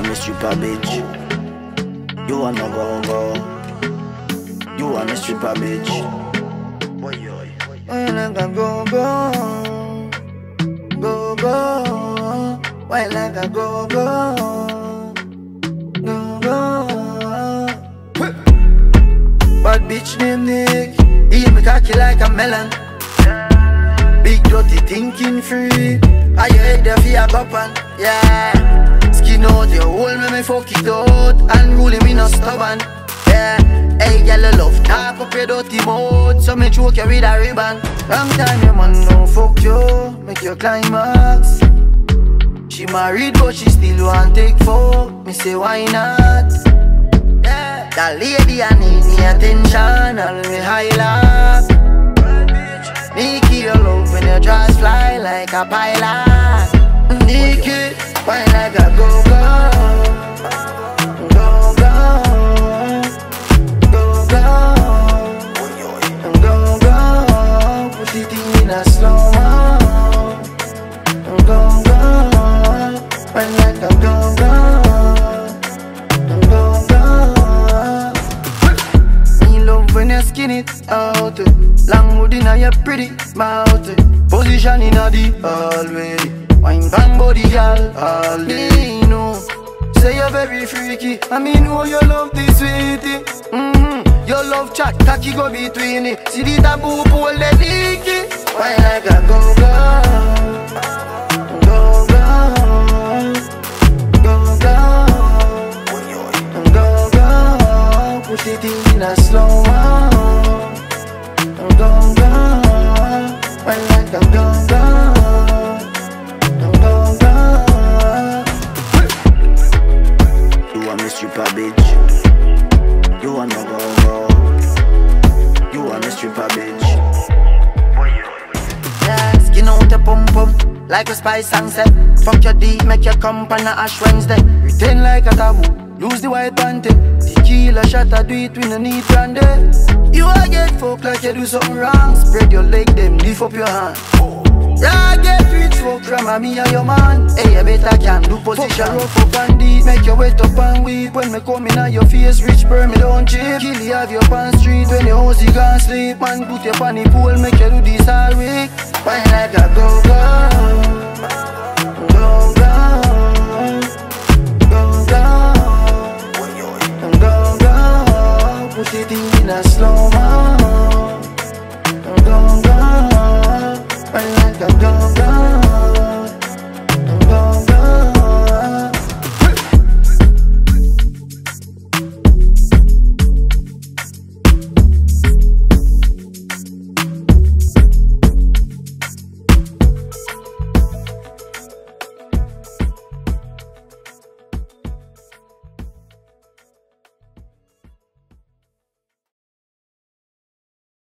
me stripper bitch. You wanna go go. You want me stripper bitch. Why like a go go, go go. Why like a go go, go go. Bad bitch named Nick, eat me cocky like a melon. Big dirty thinking free. Are you head for your boppan? Yeah. Skin out your hole, me me fuck it out. Unruly me no stubborn. Yeah. Hey, girl, you love talk up your dirty mouth, so me choke you with a ribbon. Long time your man no fuck you, make your climax. She married but she still want take fuck. Me say why not? Yeah. That lady I need me attention and me highlight. Nyqui, your love when your jaws fly like a pilot. Nyqui, why like a go go, go go, go go, go go. Put it in a slow mo, go go, why like go go, go go. Me love when you skin it out eh. Long hood inna your pretty mouth eh. Position inna the hallway Wine. Bang body girl all day know. Say you're very freaky I mean know you love this sweetie. Mm-hmm. Your love chat cocky go between it. See the taboo pole the leaky Why like a go go Go go Go go. Go go Put it in a slow like a spice sunset. Fuck your D, make your come on a Ash Wednesday. Retain like a taboo, lose the white panty. Tequila shot, I do it when I need brandy. You a get fuck like you do something wrong. Spread your leg, them lift up your hand. Yeah, get rich fuck from me and your man. Hey, you better can do position up and deep. Make your wet up and weak when me come in on your face. Rich burn me don't cheap. Kill you have your pants street when your house you can't sleep. Man, put your panny pool, make you do this all week. Wine like a go put it in a slow mo